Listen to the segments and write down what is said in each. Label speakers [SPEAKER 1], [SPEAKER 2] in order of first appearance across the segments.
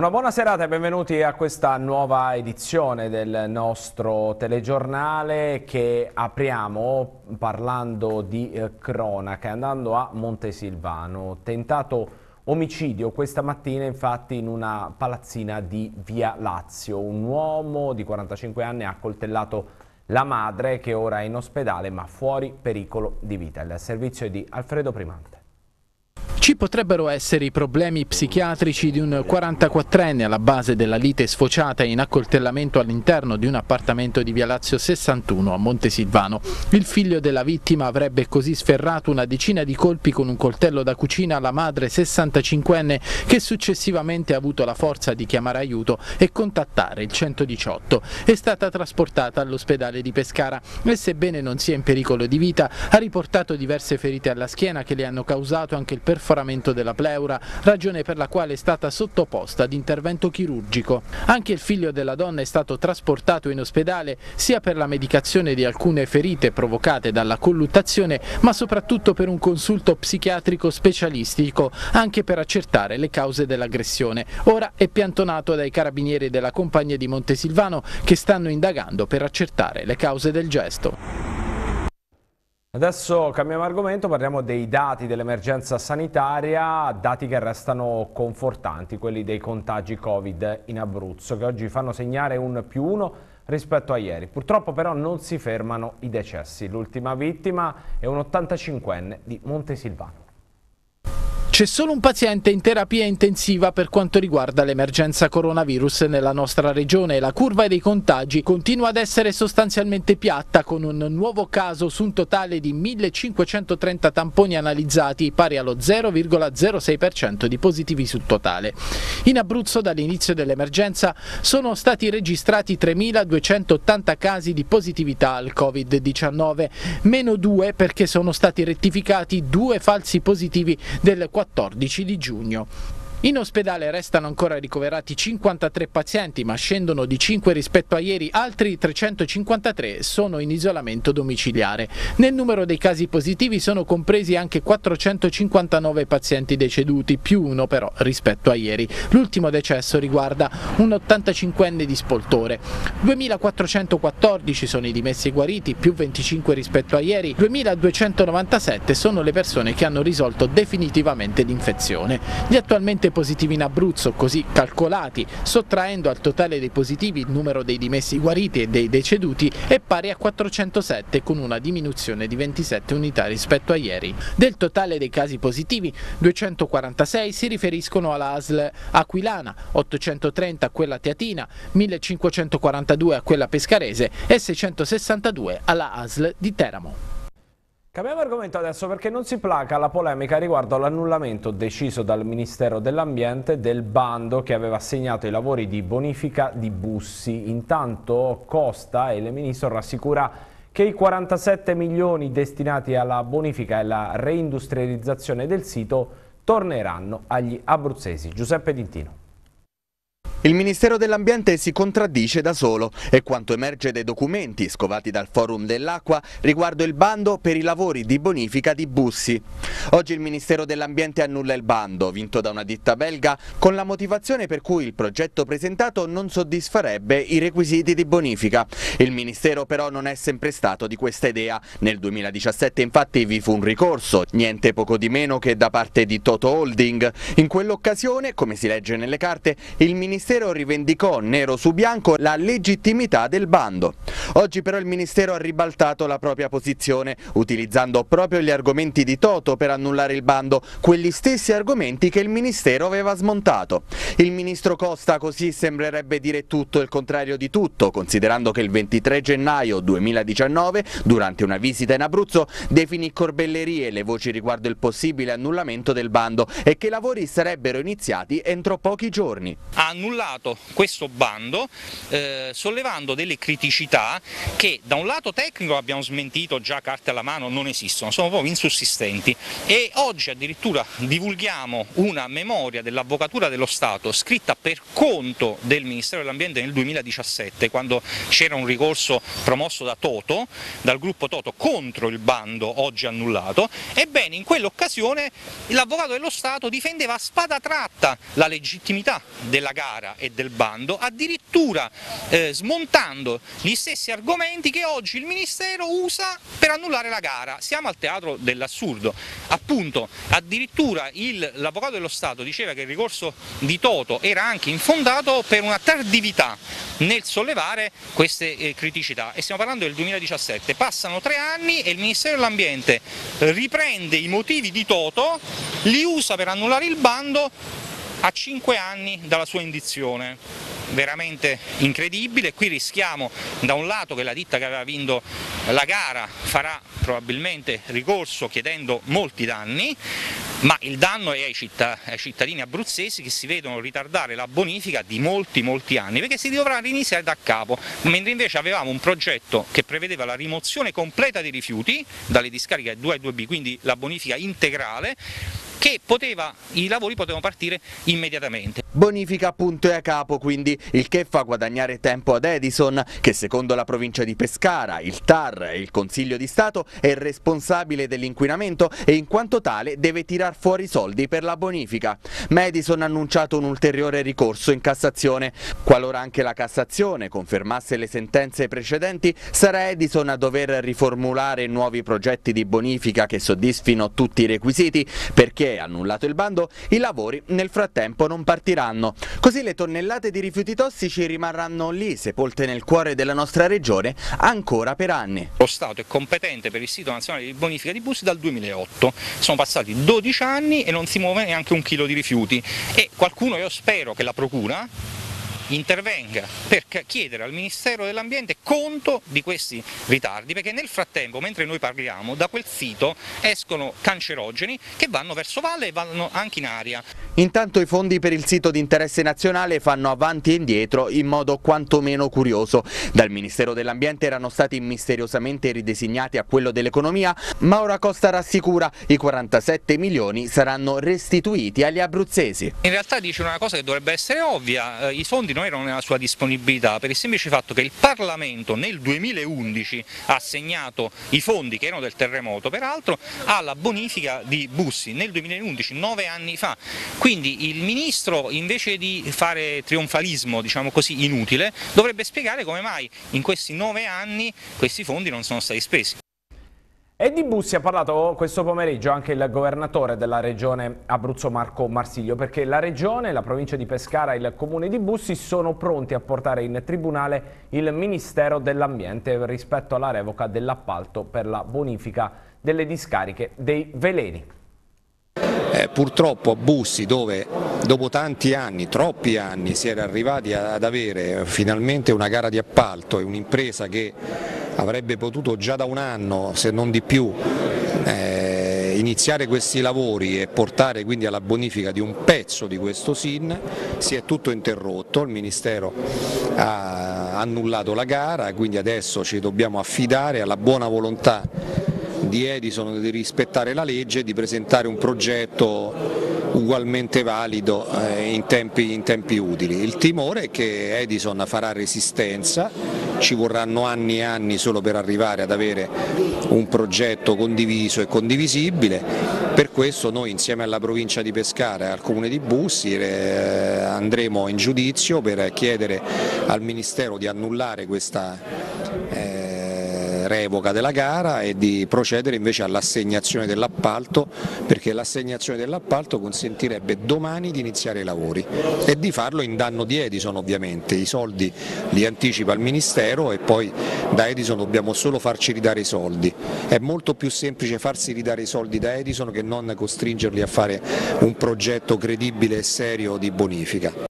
[SPEAKER 1] Una buona serata e benvenuti a questa nuova edizione del nostro telegiornale che apriamo parlando di eh, cronaca andando a Montesilvano. Tentato omicidio questa mattina infatti in una palazzina di Via Lazio. Un uomo di 45 anni ha coltellato la madre che ora è in ospedale ma fuori pericolo di vita. Il servizio è di Alfredo Primante.
[SPEAKER 2] Ci potrebbero essere i problemi psichiatrici di un 44enne alla base della lite sfociata in accoltellamento all'interno di un appartamento di Via Lazio 61 a Montesilvano. Il figlio della vittima avrebbe così sferrato una decina di colpi con un coltello da cucina alla madre 65enne che successivamente ha avuto la forza di chiamare aiuto e contattare il 118. È stata trasportata all'ospedale di Pescara e sebbene non sia in pericolo di vita ha riportato diverse ferite alla schiena che le hanno causato anche il perforamento della pleura, ragione per la quale è stata sottoposta ad intervento chirurgico. Anche il figlio della donna è stato trasportato in ospedale sia per la medicazione di alcune ferite provocate dalla colluttazione, ma soprattutto per un consulto psichiatrico specialistico, anche per accertare le cause dell'aggressione. Ora è piantonato dai carabinieri della compagnia di Montesilvano che stanno indagando per accertare le cause del gesto.
[SPEAKER 1] Adesso cambiamo argomento, parliamo dei dati dell'emergenza sanitaria, dati che restano confortanti, quelli dei contagi Covid in Abruzzo, che oggi fanno segnare un più uno rispetto a ieri. Purtroppo però non si fermano i decessi. L'ultima vittima è un 85enne di Montesilvano.
[SPEAKER 2] C'è solo un paziente in terapia intensiva per quanto riguarda l'emergenza coronavirus nella nostra regione e la curva dei contagi continua ad essere sostanzialmente piatta con un nuovo caso su un totale di 1530 tamponi analizzati pari allo 0,06% di positivi sul totale. In Abruzzo dall'inizio dell'emergenza sono stati registrati 3280 casi di positività al Covid-19, meno due perché sono stati rettificati due falsi positivi del 14 14 di giugno. In ospedale restano ancora ricoverati 53 pazienti, ma scendono di 5 rispetto a ieri, altri 353 sono in isolamento domiciliare. Nel numero dei casi positivi sono compresi anche 459 pazienti deceduti, più uno però rispetto a ieri. L'ultimo decesso riguarda un 85enne di Spoltore. 2414 sono i dimessi guariti, più 25 rispetto a ieri. 2297 sono le persone che hanno risolto definitivamente l'infezione. Gli attualmente positivi in Abruzzo, così calcolati, sottraendo al totale dei positivi il numero dei dimessi guariti e dei deceduti, è pari a 407 con una diminuzione di 27 unità rispetto a ieri. Del totale dei casi positivi, 246 si riferiscono alla ASL Aquilana, 830 a quella Teatina, 1542 a quella Pescarese e 662 alla ASL di Teramo.
[SPEAKER 1] Cambiamo argomento adesso perché non si placa la polemica riguardo all'annullamento deciso dal Ministero dell'Ambiente del bando che aveva assegnato i lavori di bonifica di Bussi. Intanto Costa, il Ministro, rassicura che i 47 milioni destinati alla bonifica e alla reindustrializzazione del sito torneranno agli abruzzesi. Giuseppe Dintino.
[SPEAKER 3] Il Ministero dell'Ambiente si contraddice da solo e quanto emerge dai documenti scovati dal Forum dell'Acqua riguardo il bando per i lavori di bonifica di Bussi. Oggi il Ministero dell'Ambiente annulla il bando, vinto da una ditta belga, con la motivazione per cui il progetto presentato non soddisfarebbe i requisiti di bonifica. Il Ministero però non è sempre stato di questa idea. Nel 2017 infatti vi fu un ricorso, niente poco di meno che da parte di Toto Holding. In quell'occasione, come si legge nelle carte, il Ministero Ministero rivendicò nero su bianco la legittimità del bando. Oggi però il Ministero ha ribaltato la propria posizione, utilizzando proprio gli argomenti di Toto per annullare il bando, quegli stessi argomenti che il Ministero aveva smontato. Il Ministro Costa così sembrerebbe dire tutto il contrario di tutto, considerando che il 23 gennaio 2019, durante una visita in Abruzzo, definì corbellerie le voci riguardo il possibile annullamento del bando e che i lavori sarebbero iniziati entro pochi giorni.
[SPEAKER 4] Annulla annullato questo bando eh, sollevando delle criticità che da un lato tecnico abbiamo smentito già carte alla mano non esistono, sono proprio insussistenti. E oggi addirittura divulghiamo una memoria dell'Avvocatura dello Stato scritta per conto del Ministero dell'Ambiente nel 2017 quando c'era un ricorso promosso da Toto, dal gruppo Toto contro il bando oggi annullato, ebbene in quell'occasione l'Avvocato dello Stato difendeva a spada tratta la legittimità della gara e del bando, addirittura eh, smontando gli stessi argomenti che oggi il Ministero usa per annullare la gara. Siamo al teatro dell'assurdo. Appunto, addirittura l'Avvocato dello Stato diceva che il ricorso di Toto era anche infondato per una tardività nel sollevare queste eh, criticità e stiamo parlando del 2017. Passano tre anni e il Ministero dell'Ambiente riprende i motivi di Toto, li usa per annullare il bando a cinque anni dalla sua indizione. Veramente incredibile, qui rischiamo da un lato che la ditta che aveva vinto la gara farà probabilmente ricorso chiedendo molti danni, ma il danno è ai, cittadini abruzzesi che si vedono ritardare la bonifica di molti molti anni perché si dovrà riniziare da capo, mentre invece avevamo un progetto che prevedeva la rimozione completa dei rifiuti dalle discariche 2 e 2B, quindi la bonifica integrale che poteva, i lavori potevano partire immediatamente.
[SPEAKER 3] Bonifica punto e a capo quindi, il che fa guadagnare tempo ad Edison, che secondo la provincia di Pescara, il TAR e il Consiglio di Stato è responsabile dell'inquinamento e in quanto tale deve tirar fuori soldi per la bonifica. Ma Edison ha annunciato un ulteriore ricorso in Cassazione. Qualora anche la Cassazione confermasse le sentenze precedenti, sarà Edison a dover riformulare nuovi progetti di bonifica che soddisfino tutti i requisiti, perché annullato il bando, i lavori nel frattempo non partiranno. Così le tonnellate di rifiuti tossici rimarranno lì, sepolte nel cuore della nostra regione, ancora per anni.
[SPEAKER 4] Lo Stato è competente per il sito nazionale di bonifica di Bussi dal 2008. Sono passati 12 anni e non si muove neanche un chilo di rifiuti. E qualcuno, io spero che la Procura intervenga per chiedere al Ministero dell'Ambiente conto di questi ritardi, perché nel frattempo, mentre noi parliamo, da quel sito escono cancerogeni che vanno verso valle e vanno anche in aria.
[SPEAKER 3] Intanto i fondi per il sito di interesse nazionale fanno avanti e indietro in modo quantomeno curioso. Dal Ministero dell'Ambiente erano stati misteriosamente ridesignati a quello dell'economia, ma ora Costa rassicura i 47 milioni saranno restituiti agli abruzzesi.
[SPEAKER 4] In realtà dice una cosa che dovrebbe essere ovvia, eh, i fondi non non erano nella sua disponibilità per il semplice fatto che il Parlamento nel 2011 ha assegnato i fondi che erano del terremoto peraltro alla bonifica di Bussi nel 2011, nove anni fa, quindi il Ministro invece di fare trionfalismo diciamo così inutile dovrebbe spiegare come mai in questi nove anni questi fondi non sono stati spesi.
[SPEAKER 1] E di Bussi ha parlato questo pomeriggio anche il governatore della regione Abruzzo Marco Marsiglio perché la regione, la provincia di Pescara e il comune di Bussi sono pronti a portare in tribunale il Ministero dell'Ambiente rispetto alla revoca dell'appalto per la bonifica delle discariche dei veleni.
[SPEAKER 5] Eh, purtroppo a Bussi dove dopo tanti anni, troppi anni, si era arrivati ad avere finalmente una gara di appalto e un'impresa che avrebbe potuto già da un anno, se non di più, eh, iniziare questi lavori e portare quindi alla bonifica di un pezzo di questo SIN, si è tutto interrotto, il Ministero ha annullato la gara, quindi adesso ci dobbiamo affidare alla buona volontà di Edison di rispettare la legge e di presentare un progetto ugualmente valido eh, in, tempi, in tempi utili. Il timore è che Edison farà resistenza, ci vorranno anni e anni solo per arrivare ad avere un progetto condiviso e condivisibile, per questo noi insieme alla provincia di Pescara e al comune di Bussi eh, andremo in giudizio per chiedere al Ministero di annullare questa revoca della gara e di procedere invece all'assegnazione dell'appalto perché l'assegnazione dell'appalto consentirebbe domani di iniziare i lavori e di farlo in danno di Edison ovviamente, i soldi li anticipa il Ministero e poi da Edison dobbiamo solo farci ridare i soldi, è molto più semplice farsi ridare i soldi da Edison che non costringerli a fare un progetto credibile e serio di bonifica.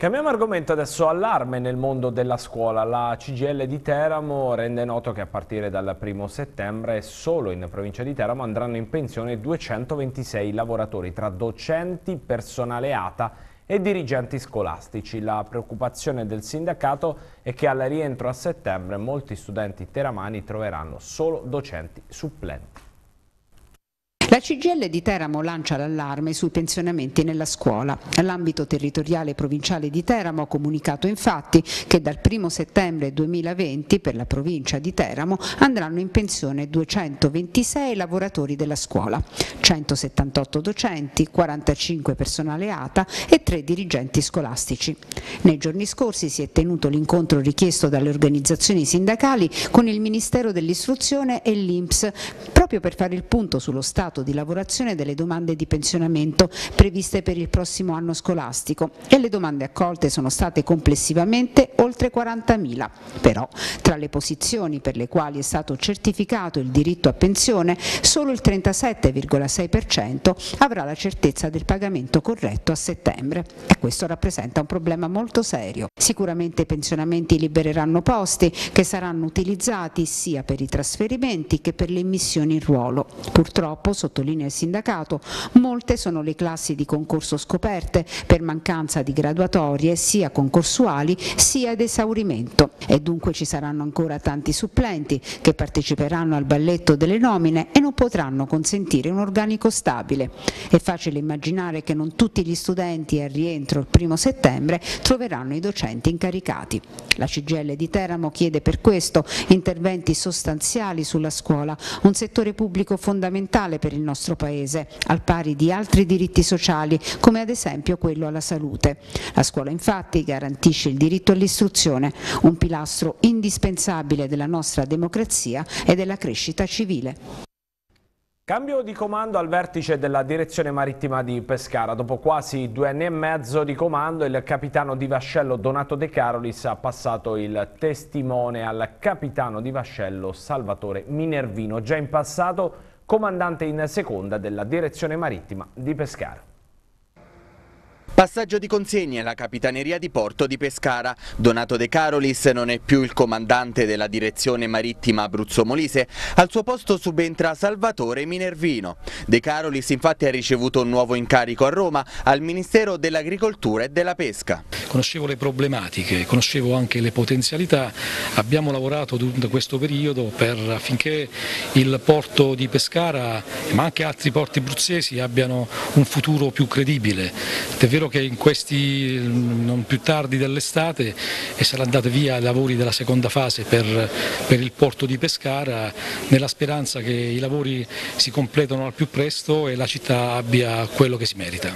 [SPEAKER 1] Cambiamo argomento adesso, allarme nel mondo della scuola. La CGL di Teramo rende noto che a partire dal 1 settembre solo in provincia di Teramo andranno in pensione 226 lavoratori tra docenti, personale ATA e dirigenti scolastici. La preoccupazione del sindacato è che al rientro a settembre molti studenti teramani troveranno solo docenti supplenti.
[SPEAKER 6] La CGL di Teramo lancia l'allarme sui pensionamenti nella scuola. L'ambito territoriale provinciale di Teramo ha comunicato infatti che dal 1 settembre 2020 per la provincia di Teramo andranno in pensione 226 lavoratori della scuola, 178 docenti, 45 personale ATA e 3 dirigenti scolastici. Nei giorni scorsi si è tenuto l'incontro richiesto dalle organizzazioni sindacali con il Ministero dell'Istruzione e l'Inps proprio per fare il punto sullo stato di lavorazione delle domande di pensionamento previste per il prossimo anno scolastico e le domande accolte sono state complessivamente oltre 40.000. Però tra le posizioni per le quali è stato certificato il diritto a pensione solo il 37,6% avrà la certezza del pagamento corretto a settembre e questo rappresenta un problema molto serio. Sicuramente i pensionamenti libereranno posti che saranno utilizzati sia per i trasferimenti che per le immissioni in ruolo. Purtroppo sottolinea il sindacato, molte sono le classi di concorso scoperte per mancanza di graduatorie sia concorsuali sia ad esaurimento e dunque ci saranno ancora tanti supplenti che parteciperanno al balletto delle nomine e non potranno consentire un organico stabile. È facile immaginare che non tutti gli studenti al rientro il primo settembre troveranno i docenti incaricati. La CGL di Teramo chiede per questo interventi sostanziali sulla scuola, un settore pubblico fondamentale per il il nostro Paese, al pari di altri diritti sociali, come ad esempio quello alla salute. La scuola infatti garantisce il diritto all'istruzione, un pilastro indispensabile della nostra democrazia e della crescita civile.
[SPEAKER 1] Cambio di comando al vertice della direzione marittima di Pescara. Dopo quasi due anni e mezzo di comando, il capitano di vascello Donato De Carolis ha passato il testimone al capitano di vascello Salvatore Minervino. Già in passato comandante in seconda della direzione marittima di Pescara.
[SPEAKER 3] Passaggio di consegne alla Capitaneria di Porto di Pescara. Donato De Carolis non è più il comandante della direzione marittima Abruzzo Molise, al suo posto subentra Salvatore Minervino. De Carolis infatti ha ricevuto un nuovo incarico a Roma al Ministero dell'Agricoltura e della Pesca.
[SPEAKER 7] Conoscevo le problematiche, conoscevo anche le potenzialità, abbiamo lavorato durante questo periodo per, affinché il porto di Pescara, ma anche altri porti abruzzesi abbiano un futuro più credibile. È vero che in questi più tardi dell'estate sarà andata via i lavori della seconda fase per, per, il porto di Pescara nella speranza che i lavori si completino al più presto e la città abbia quello che si merita.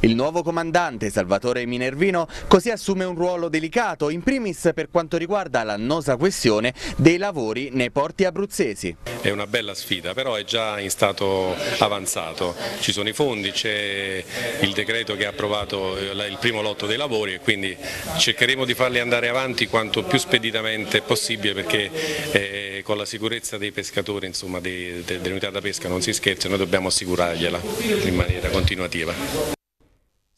[SPEAKER 3] Il nuovo comandante Salvatore Minervino così assume un ruolo delicato, in primis per quanto riguarda l'annosa questione dei lavori nei porti abruzzesi.
[SPEAKER 8] È una bella sfida, però è già in stato avanzato, ci sono i fondi, c'è il decreto che ha approvato il primo lotto dei lavori e quindi cercheremo di farli andare avanti quanto più speditamente possibile perché eh, con la sicurezza dei pescatori, insomma, dei, delle unità da pesca non si scherza, noi dobbiamo assicurargliela in maniera continuativa.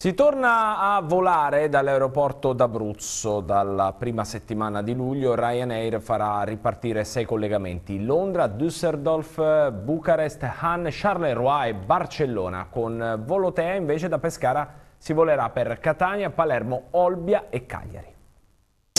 [SPEAKER 1] Si torna a volare dall'aeroporto d'Abruzzo. Dalla prima settimana di luglio Ryanair farà ripartire sei collegamenti. Londra, Düsseldorf, Bucarest, Han, Charleroi e Barcellona. Con Volotea invece da Pescara si volerà per Catania, Palermo, Olbia e Cagliari.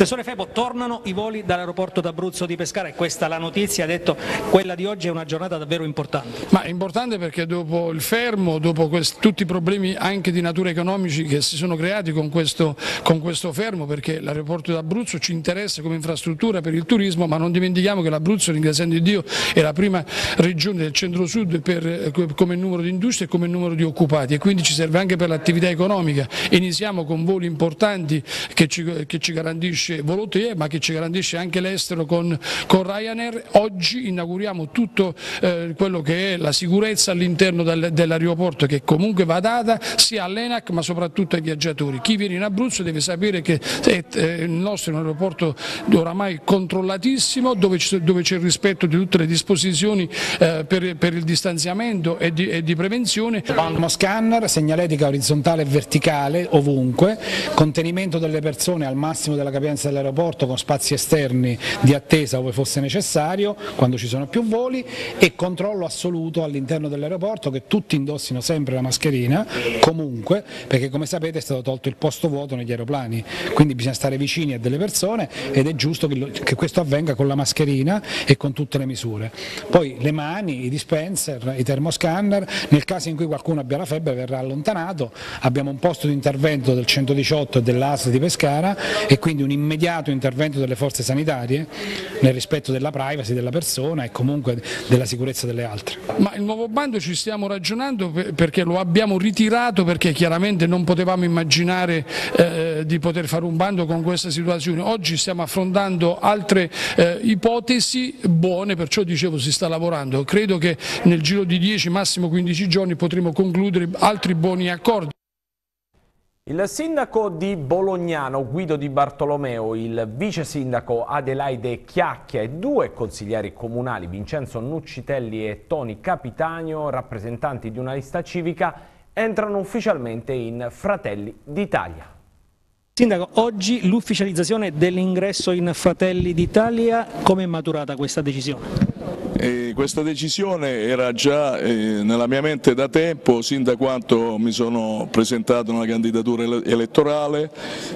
[SPEAKER 9] Assessore Febo, tornano i voli dall'aeroporto d'Abruzzo di Pescara e questa la notizia, ha detto quella di oggi è una giornata davvero importante.
[SPEAKER 10] Ma è importante perché dopo il fermo, dopo tutti i problemi anche di natura economici che si sono creati con questo, con questo fermo, perché l'aeroporto d'Abruzzo ci interessa come infrastruttura per il turismo, ma non dimentichiamo che l'Abruzzo, ringraziando Dio, è la prima regione del centro-sud eh, come numero di industrie e come numero di occupati e quindi ci serve anche per l'attività economica. Iniziamo con voli importanti che ci, che ci garantisce garantisce Volotea ma che ci garantisce anche l'estero con, con, Ryanair. Oggi inauguriamo tutto eh, quello che è la sicurezza all'interno del, dell'aeroporto che comunque va data sia all'ENAC ma soprattutto ai viaggiatori. Chi viene in Abruzzo deve sapere che è, eh, il nostro è un aeroporto oramai controllatissimo dove c'è il rispetto di tutte le disposizioni eh, per, per, il distanziamento e di, e di prevenzione.
[SPEAKER 11] Uno scanner, segnaletica orizzontale e verticale ovunque, contenimento delle persone al massimo della capienza
[SPEAKER 7] sicurezza dell'aeroporto con spazi esterni di attesa dove fosse necessario, quando ci sono più voli e controllo assoluto all'interno dell'aeroporto che tutti indossino sempre la mascherina, comunque, perché come sapete è stato tolto il posto vuoto negli aeroplani, quindi bisogna stare vicini a delle persone ed è giusto che, che questo avvenga con la mascherina e con tutte le misure. Poi le mani, i dispenser, i termoscanner, nel caso in cui qualcuno abbia la febbre verrà allontanato, abbiamo un posto di intervento del 118 e dell'ASL di Pescara e quindi un immediato intervento delle forze sanitarie nel rispetto della privacy della persona e comunque della sicurezza delle altre.
[SPEAKER 10] Ma il nuovo bando ci stiamo ragionando perché lo abbiamo ritirato perché chiaramente non potevamo immaginare eh, di poter fare un bando con questa situazione. Oggi stiamo affrontando altre eh, ipotesi buone, perciò dicevo si sta lavorando. Credo che nel giro di 10, massimo 15 giorni potremo concludere altri buoni accordi.
[SPEAKER 1] Il sindaco di Bolognano Guido Di Bartolomeo, il vice sindaco Adelaide Chiacchia e due consiglieri comunali Vincenzo Nuccitelli e Toni Capitanio, rappresentanti di una lista civica, entrano ufficialmente in Fratelli d'Italia.
[SPEAKER 9] Sindaco, oggi l'ufficializzazione dell'ingresso in Fratelli d'Italia, come è maturata questa decisione?
[SPEAKER 11] E questa decisione era già eh, nella mia mente da tempo, sin da quando mi sono presentato nella candidatura elettorale,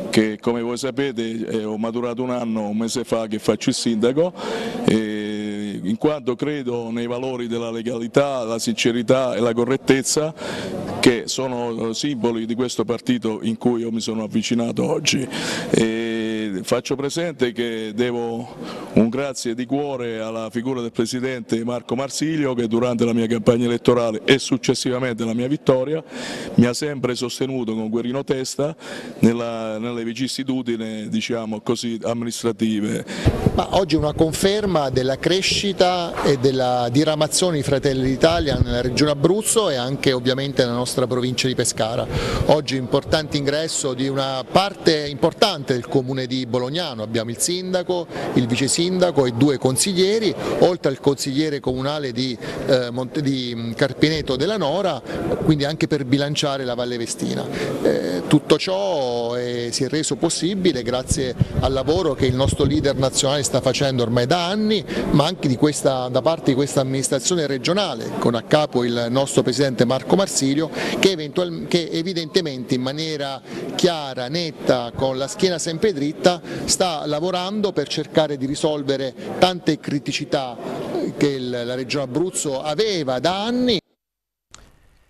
[SPEAKER 11] che come voi sapete eh, ho maturato un anno, un mese fa che faccio il sindaco. In quanto credo nei valori della legalità, la sincerità e la correttezza che sono simboli di questo partito in cui io mi sono avvicinato oggi. E faccio presente che devo un grazie di cuore alla figura del Presidente Marco Marsilio che durante la mia campagna elettorale e successivamente la mia vittoria mi ha sempre sostenuto con Guerino Testa nella, nelle vicissitudini diciamo così, amministrative.
[SPEAKER 12] Ma oggi una conferma della crescita e della diramazione di Fratelli d'Italia nella regione Abruzzo e anche ovviamente nella nostra provincia di Pescara. Oggi importante ingresso di una parte importante del comune di Bolognano, abbiamo il sindaco, il vice sindaco e due consiglieri, oltre al consigliere comunale di, eh, Monte, di Carpineto della Nora, quindi anche per bilanciare la Valle Vestina. Eh, tutto ciò è, si è reso possibile grazie al lavoro che il nostro leader nazionale sta facendo ormai da anni, ma anche questa, da parte di questa amministrazione regionale con a capo il nostro Presidente Marco Marsilio che, che evidentemente in maniera chiara, netta, con la schiena sempre dritta sta lavorando per cercare di risolvere tante criticità che la Regione Abruzzo aveva da anni.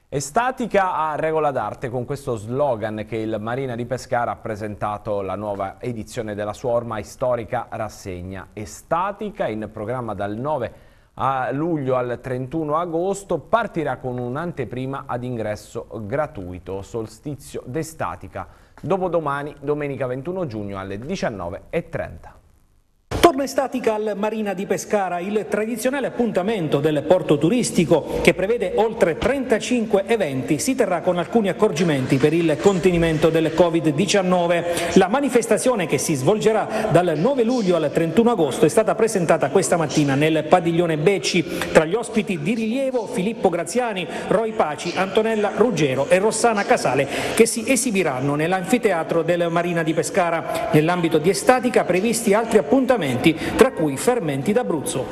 [SPEAKER 1] Estatica a regola d'arte, con questo slogan che il Marina di Pescara ha presentato la nuova edizione della sua ormai storica rassegna. Estatica, in programma dal 9 a luglio al 31 agosto, partirà con un'anteprima ad ingresso gratuito, solstizio d'Estatica, dopodomani, domenica 21 giugno alle 19.30.
[SPEAKER 9] Torna estatica al Marina di Pescara, il tradizionale appuntamento del porto turistico che prevede oltre 35 eventi si terrà con alcuni accorgimenti per il contenimento del Covid-19. La manifestazione che si svolgerà dal 9 luglio al 31 agosto è stata presentata questa mattina nel padiglione Becci. Tra gli ospiti di rilievo Filippo Graziani, Roy Paci, Antonella Ruggero e Rossana Casale che si esibiranno nell'anfiteatro del Marina di Pescara. Nell'ambito di estatica previsti altri appuntamenti fermenti, tra cui fermenti d'Abruzzo.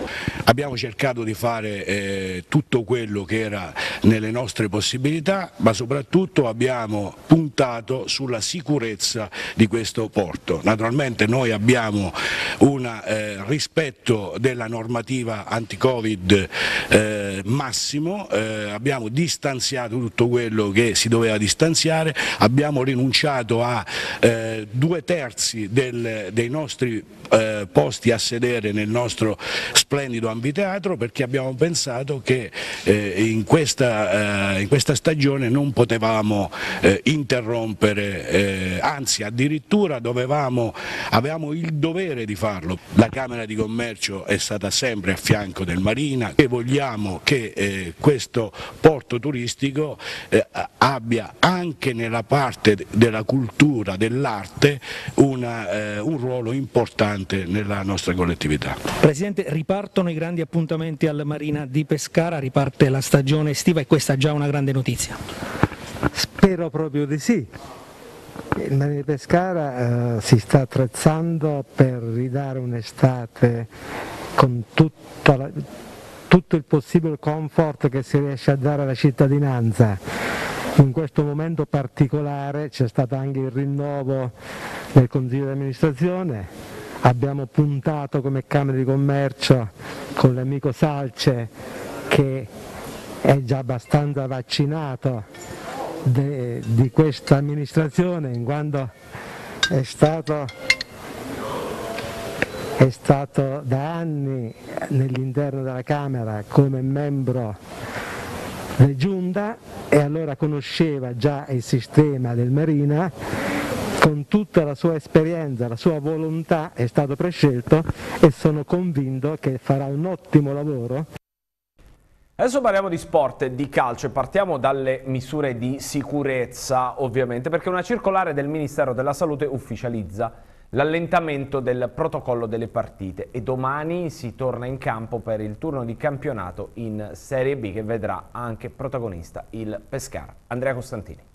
[SPEAKER 13] Abbiamo cercato di fare eh, tutto quello che era nelle nostre possibilità, ma soprattutto abbiamo puntato sulla sicurezza di questo porto. Naturalmente noi abbiamo un eh, rispetto della normativa anti-Covid eh, massimo, eh, abbiamo distanziato tutto quello che si doveva distanziare, abbiamo rinunciato a eh, due terzi del, dei nostri eh, posti a sedere nel nostro splendido anfiteatro perché abbiamo pensato che eh, in, questa, eh, in, questa, stagione non potevamo eh, interrompere, eh, anzi addirittura dovevamo, avevamo il dovere di farlo. La Camera di Commercio è stata sempre a fianco del Marina e vogliamo che eh, questo porto turistico abbia anche nella parte della cultura, dell'arte un ruolo importante importante nella nostra collettività.
[SPEAKER 9] Presidente, ripartono i grandi appuntamenti alla Marina di Pescara, riparte la stagione estiva e questa è già una grande notizia.
[SPEAKER 14] Spero proprio di sì, Il Marina di Pescara eh, si sta attrezzando per ridare un'estate con la, tutto il possibile comfort che si riesce a dare alla cittadinanza. In questo momento particolare c'è stato anche il rinnovo del Consiglio di amministrazione, abbiamo puntato come Camera di Commercio con l'amico Salce che è già abbastanza vaccinato de, di questa amministrazione in quanto è stato, è stato da anni nell'interno della Camera come membro di giunta e allora conosceva già il sistema del Marina con tutta la sua esperienza, la sua volontà è stato prescelto e sono convinto che farà un ottimo lavoro.
[SPEAKER 1] Adesso parliamo di sport e di calcio e partiamo dalle misure di sicurezza ovviamente perché una circolare del Ministero della Salute ufficializza l'allentamento del protocollo delle partite e domani si torna in campo per il turno di campionato in Serie B che vedrà anche protagonista il Pescara. Andrea Costantini.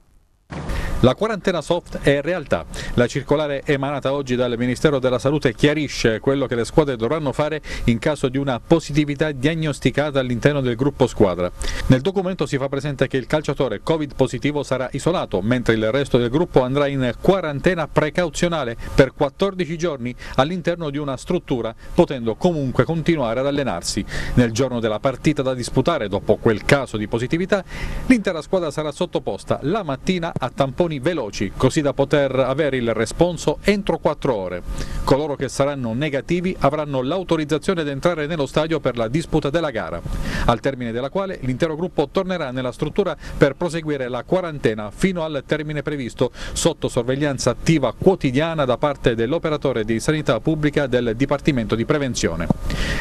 [SPEAKER 15] La quarantena soft è realtà. La circolare emanata oggi dal Ministero della Salute chiarisce quello che le squadre dovranno fare in caso di una positività diagnosticata all'interno del gruppo squadra. Nel documento si fa presente che il calciatore Covid positivo sarà isolato, mentre il resto del gruppo andrà in quarantena precauzionale per 14 giorni all'interno di una struttura, potendo comunque continuare ad allenarsi. Nel giorno della partita da disputare, dopo quel caso di positività, l'intera squadra sarà sottoposta la mattina a tamponi tamponi veloci, così da poter avere il responso entro 4 ore. Coloro che saranno negativi avranno l'autorizzazione ad entrare nello stadio per la disputa della gara, al termine della quale l'intero gruppo tornerà nella struttura per proseguire la quarantena fino al termine previsto, sotto sorveglianza attiva quotidiana da parte dell'operatore di sanità pubblica del Dipartimento di Prevenzione.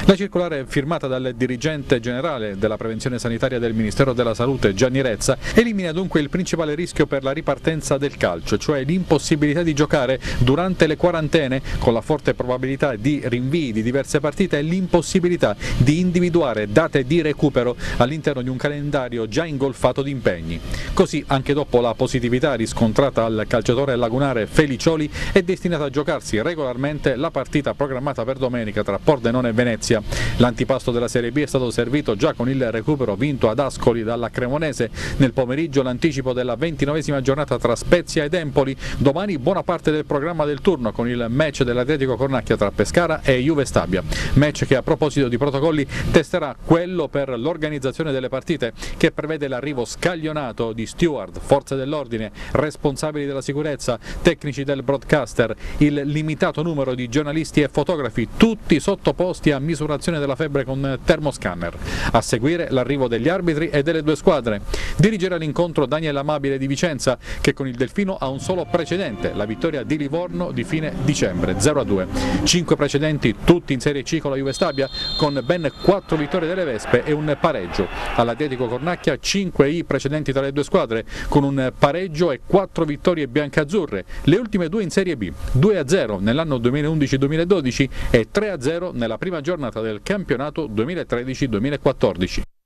[SPEAKER 15] La circolare firmata dal dirigente generale della prevenzione sanitaria del Ministero della Salute Gianni Rezza elimina dunque il principale rischio per la ripartenza violenza del calcio, cioè l'impossibilità di giocare durante le quarantene con la forte probabilità di rinvii di diverse partite e l'impossibilità di individuare date di recupero all'interno di un calendario già ingolfato di impegni. Così anche dopo la positività riscontrata al calciatore lagunare Felicioli è destinata a giocarsi regolarmente la partita programmata per domenica tra Pordenone e Venezia. L'antipasto della Serie B è stato servito già con il recupero vinto ad Ascoli dalla Cremonese nel pomeriggio l'anticipo della ventinovesima giornata tra tra Spezia ed Empoli, domani buona parte del programma del turno con il match dell'Atletico Cornacchia tra Pescara e Juve Stabia, match che a proposito di protocolli testerà quello per l'organizzazione delle partite che prevede l'arrivo scaglionato di steward, forze dell'ordine, responsabili della sicurezza, tecnici del broadcaster, il limitato numero di giornalisti e fotografi, tutti sottoposti a misurazione della febbre con termoscanner. A seguire l'arrivo degli arbitri e delle due squadre. Dirigerà l'incontro Daniel Amabile di Vicenza che con il Delfino ha un solo precedente, la vittoria di Livorno di fine dicembre, 0-2. Cinque precedenti tutti in Serie C con la Juve Stabia, con ben quattro vittorie delle Vespe e un pareggio. All'Atletico Cornacchia 5 i precedenti tra le due squadre, con un pareggio e quattro vittorie biancazzurre, le ultime due in Serie B, 2-0 nell'anno 2011-2012 e 3-0 nella prima giornata del campionato 2013-2014.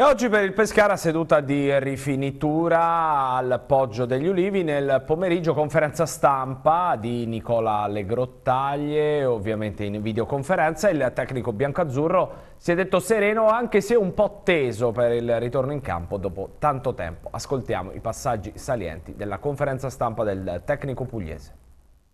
[SPEAKER 1] E oggi per il Pescara seduta di rifinitura al Poggio degli Ulivi nel pomeriggio conferenza stampa di Nicola Legrottaglie, ovviamente in videoconferenza, il tecnico biancazzurro si è detto sereno anche se un po' teso per il ritorno in campo dopo tanto tempo. Ascoltiamo i passaggi salienti della conferenza stampa del tecnico pugliese.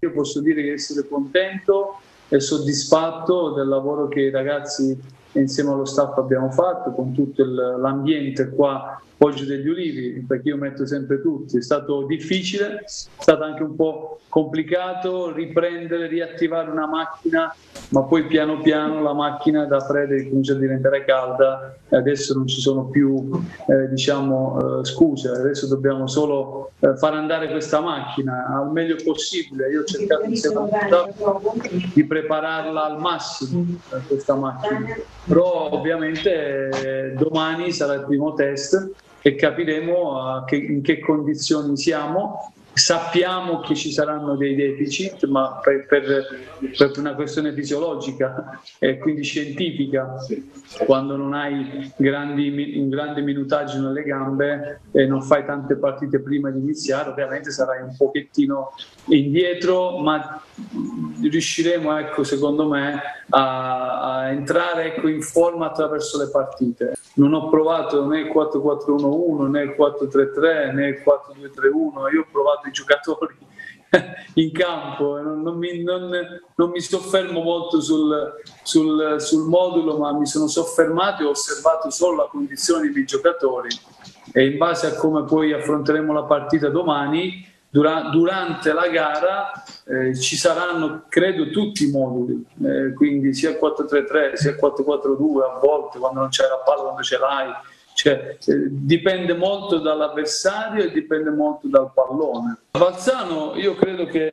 [SPEAKER 16] Io posso dire che essere contento e soddisfatto del lavoro che i ragazzi insieme allo staff abbiamo fatto, con tutto l'ambiente qua Poggio degli Ulivi, perché io metto sempre tutti, è stato difficile, è stato anche un po' complicato riprendere, riattivare una macchina, ma poi piano piano la macchina da fredda comincia a diventare calda e adesso non ci sono più eh, diciamo, eh, scuse, adesso dobbiamo solo eh, far andare questa macchina al meglio possibile. Io ho cercato insieme di prepararla al massimo eh, questa macchina, però ovviamente eh, domani sarà il primo test e capiremo che, in che condizioni siamo sappiamo che ci saranno dei deficit, ma per, per, per una questione fisiologica e quindi scientifica, quando non hai grandi, un grande minutaggio nelle gambe e non fai tante partite prima di iniziare, ovviamente sarai un pochettino indietro, ma riusciremo, ecco, secondo me, a, a entrare ecco, in forma attraverso le partite. Non ho provato né il 4-4-1-1 né il 4-3-3 né il 4-2-3-1, io ho provato i giocatori in campo, non, non, mi, non, non, mi, soffermo molto sul, sul, sul, modulo, ma mi sono soffermato e ho osservato solo la condizione dei giocatori e in base a come poi affronteremo la partita domani Dura, durante la gara eh, ci saranno, credo, tutti i moduli, eh, quindi sia il 4-3-3, sia il 4-4-2 a volte, quando non c'è la palla, quando ce l'hai. Cioè, eh, dipende molto dall'avversario e dipende molto dal pallone. Valzano io credo che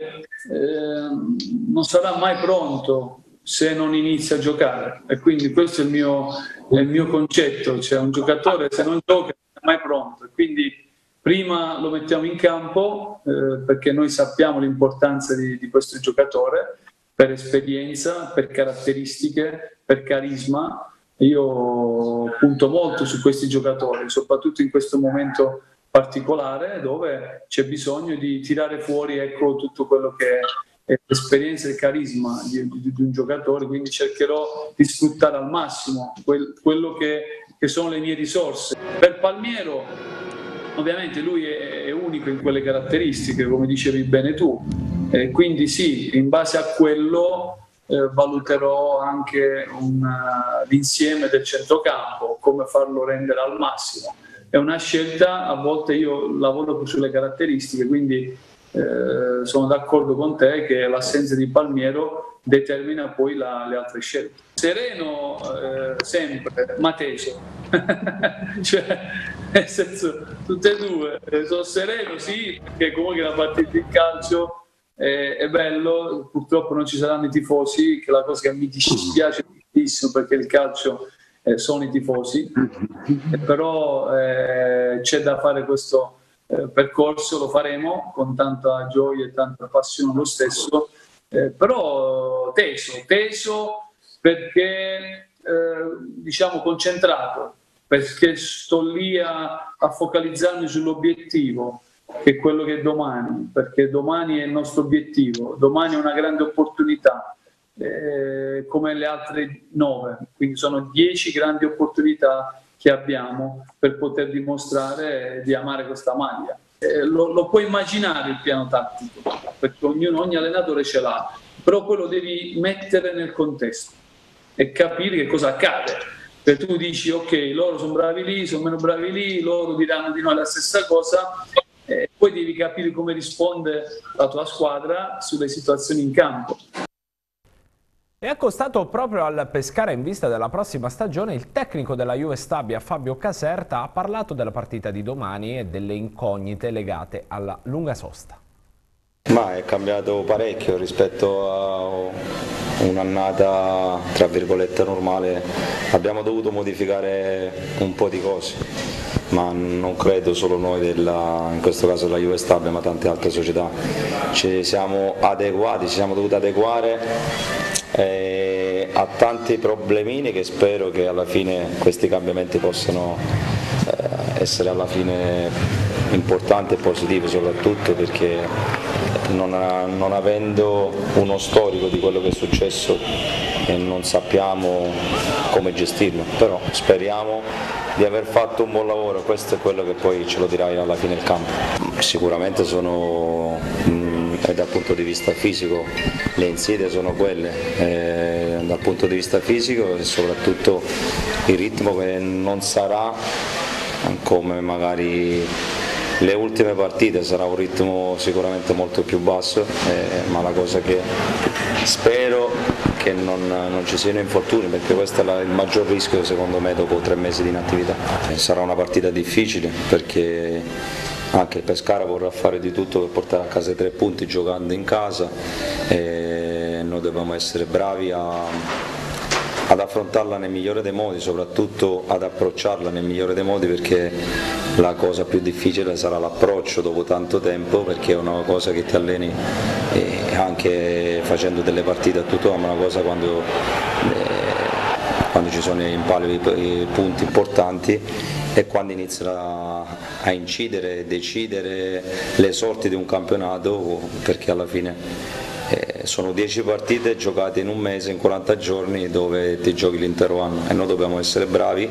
[SPEAKER 16] ehm, non sarà mai pronto se non inizia a giocare e quindi questo è il mio, è il mio concetto, cioè un giocatore se non gioca non è mai pronto. Quindi Prima lo mettiamo in campo eh, perché noi sappiamo l'importanza di, di, questo giocatore per esperienza, per caratteristiche, per carisma. Io punto molto su questi giocatori, soprattutto in questo momento particolare dove c'è bisogno di tirare fuori ecco, tutto quello che è l'esperienza e il carisma di, di, di, un giocatore, quindi cercherò di sfruttare al massimo quel, quello che, che sono le mie risorse. Per Palmiero Ovviamente lui è, unico in quelle caratteristiche, come dicevi bene tu, eh, quindi sì, in base a quello eh, valuterò anche un, uh, l'insieme del centrocampo, come farlo rendere al massimo. È una scelta, a volte io lavoro sulle caratteristiche, quindi eh, sono d'accordo con te che l'assenza di Palmiero determina poi la, le altre scelte. Sereno eh, sempre, ma teso. cioè, nel senso, tutte e due. Eh, sono sereno, sì, perché comunque la partita di calcio è, è, bello, purtroppo non ci saranno i tifosi, che è la cosa che mi dispiace tantissimo perché il calcio eh, sono i tifosi, però eh, c'è da fare questo eh, percorso, lo faremo con tanta gioia e tanta passione lo stesso, eh, però teso, teso perché eh, diciamo concentrato, perché sto lì a, a focalizzarmi sull'obiettivo che quello che è domani, perché domani è il nostro obiettivo, domani è una grande opportunità, eh, come le altre nove, quindi sono dieci grandi opportunità che abbiamo per poter dimostrare di amare questa maglia. Eh, lo, lo, puoi immaginare il piano tattico, perché ognuno, ogni allenatore ce l'ha, però poi lo devi mettere nel contesto e capire che cosa accade. Perché tu dici ok, loro sono bravi lì, sono meno bravi lì, loro diranno di noi la stessa cosa, poi devi capire come risponde la tua squadra sulle situazioni in campo.
[SPEAKER 1] È accostato proprio al Pescara in vista della prossima stagione, il tecnico della Juve Stabia Fabio Caserta ha parlato della partita di domani e delle incognite legate alla lunga sosta.
[SPEAKER 17] Ma è cambiato parecchio rispetto a un'annata tra virgolette normale, abbiamo dovuto modificare un po' di cose, ma non credo solo noi, della, in questo caso della Juve Stabia, ma tante altre società. Ci siamo adeguati, ci siamo dovuti adeguare eh, ha tanti problemini che spero che alla fine questi cambiamenti possano eh, essere alla fine importanti e positivi soprattutto perché non, non, avendo uno storico di quello che è successo e non sappiamo come gestirlo, però speriamo di aver fatto un buon lavoro, questo è quello che poi ce lo dirai alla fine del campo. Sicuramente sono e dal punto di vista fisico le insidie sono quelle, eh, dal punto di vista fisico e soprattutto il ritmo che non sarà come magari le ultime partite sarà un ritmo sicuramente molto più basso, eh, ma la cosa che spero che non, non ci siano infortuni perché questo è la, il maggior rischio secondo me dopo tre mesi di inattività. Sarà una partita difficile perché anche il Pescara vorrà fare di tutto per portare a casa i tre punti giocando in casa e noi dobbiamo essere bravi a ad affrontarla nel migliore dei modi, soprattutto ad approcciarla nel migliore dei modi perché la cosa più difficile sarà l'approccio dopo tanto tempo perché è una cosa che ti alleni anche facendo delle partite a tutto, ma una cosa quando, eh, quando ci sono in palio i, punti importanti e quando inizia a incidere decidere le sorti di un campionato perché alla fine eh, sono 10 partite giocate in un mese, in 40 giorni dove ti giochi l'intero anno e noi dobbiamo essere bravi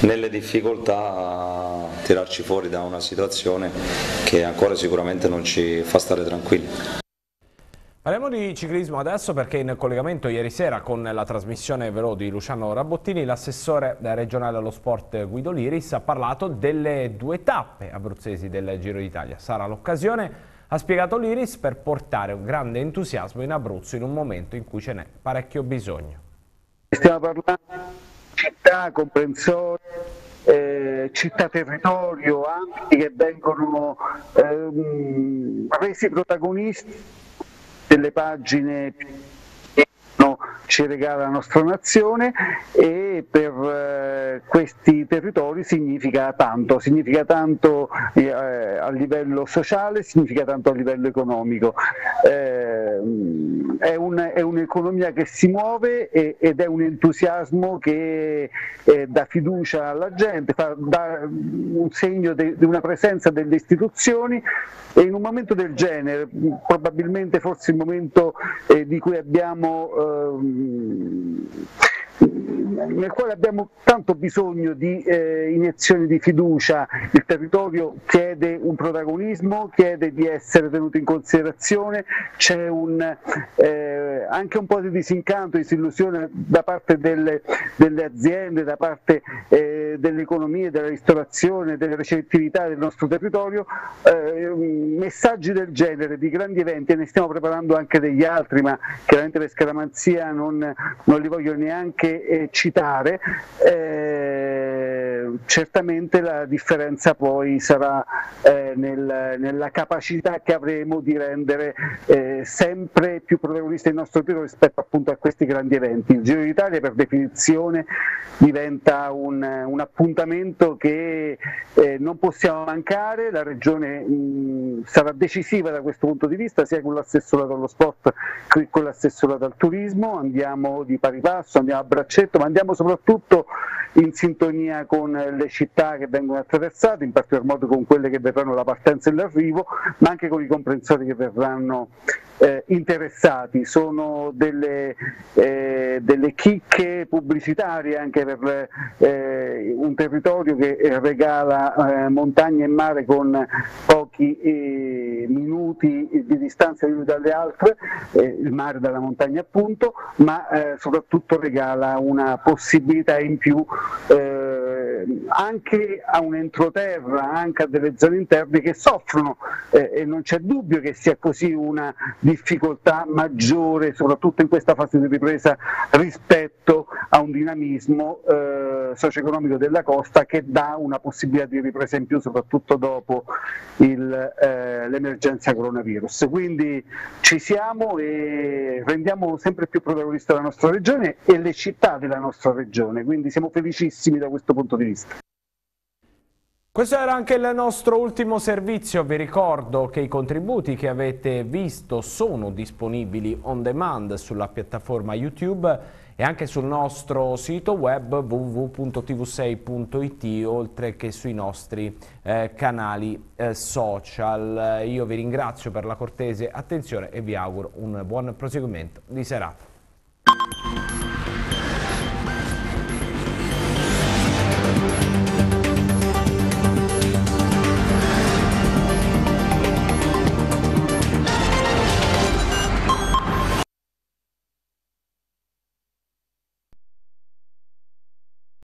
[SPEAKER 17] nelle difficoltà a tirarci fuori da una situazione che ancora sicuramente non ci fa stare tranquilli.
[SPEAKER 1] Parliamo di ciclismo adesso perché in collegamento ieri sera con la trasmissione Velo di Luciano Rabottini l'assessore regionale allo sport Guido Liris ha parlato delle due tappe abruzzesi del Giro d'Italia. Sarà l'occasione, ha spiegato Liris, per portare un grande entusiasmo in Abruzzo in un momento in cui ce n'è parecchio bisogno.
[SPEAKER 18] Stiamo parlando di città, comprensione, eh, città-territorio, ambiti che vengono ehm, resi protagonisti delle pagine ci regala la nostra nazione e per eh, questi territori significa tanto, significa tanto eh, a livello sociale, significa tanto a livello economico. Eh, è, un, è un'economia che si muove e, ed è un entusiasmo che eh, dà fiducia alla gente, fa, dà un segno di una presenza delle istituzioni e in un momento del genere, probabilmente forse il momento eh, di cui abbiamo ehm, nel quale abbiamo tanto bisogno di eh, iniezioni di fiducia, il territorio chiede un protagonismo, chiede di essere tenuto in considerazione, c'è un, eh, anche un po' di disincanto, disillusione da parte delle, delle aziende, da parte eh, dell'economia, della ristorazione, delle recettività del nostro territorio, eh, messaggi del genere di grandi eventi, e ne stiamo preparando anche degli altri, ma chiaramente per scaramanzia non, non li voglio neanche eh, citare, eh, certamente la differenza poi sarà eh, nel, nella capacità che avremo di rendere eh, sempre più protagonista il nostro tiro rispetto appunto a questi grandi eventi. Il Giro d'Italia per definizione diventa un, un appuntamento che eh, non possiamo mancare, la Regione mh, sarà decisiva da questo punto di vista sia con l'assessorato allo sport che con l'assessorato al turismo, andiamo di pari passo, andiamo a braccetto, ma andiamo soprattutto in sintonia con le città che vengono attraversate, in particolar modo con quelle che verranno la partenza e l'arrivo, ma anche con i comprensori che verranno eh, interessati. Sono delle, eh, delle, chicche pubblicitarie anche per eh, un territorio che regala eh, montagna e mare con pochi eh, minuti di distanza le une dalle altre, eh, il mare dalla montagna appunto, ma soprattutto regala una possibilità in più anche a un entroterra, anche a delle zone interne che soffrono eh, e non c'è dubbio che sia così una difficoltà maggiore, soprattutto in questa fase di ripresa, rispetto a un dinamismo eh, socio-economico della costa che dà una possibilità di ripresa in più, soprattutto dopo eh, l'emergenza coronavirus. Quindi ci siamo e rendiamo sempre più protagonista la nostra regione e le città della nostra regione, quindi siamo felicissimi da questo punto di vista.
[SPEAKER 1] Questo era anche il nostro ultimo servizio, vi ricordo che i contributi che avete visto sono disponibili on demand sulla piattaforma YouTube e anche sul nostro sito web www.tv6.it oltre che sui nostri eh, canali eh, social. Io vi ringrazio per la cortese attenzione e vi auguro un buon proseguimento di serata.